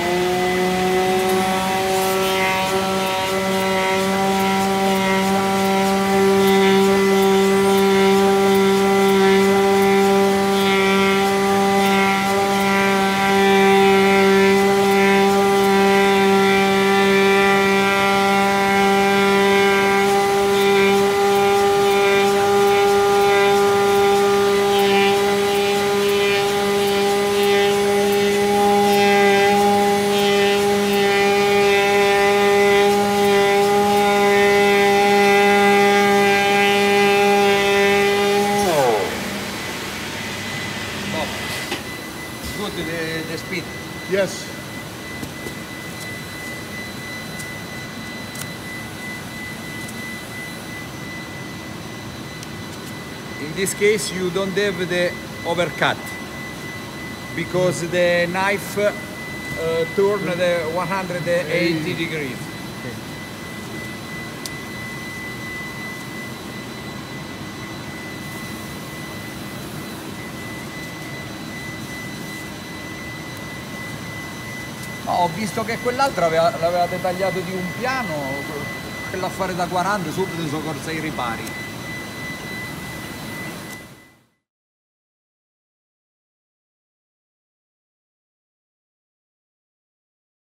Oh. The, the speed. Yes. In this case you don't have the overcut because the knife uh, turn the 180 degrees. No, ho visto che quell'altro aveva, l'aveva tagliato di un piano, quell'affare da 40 subito sono corsa ai ripari.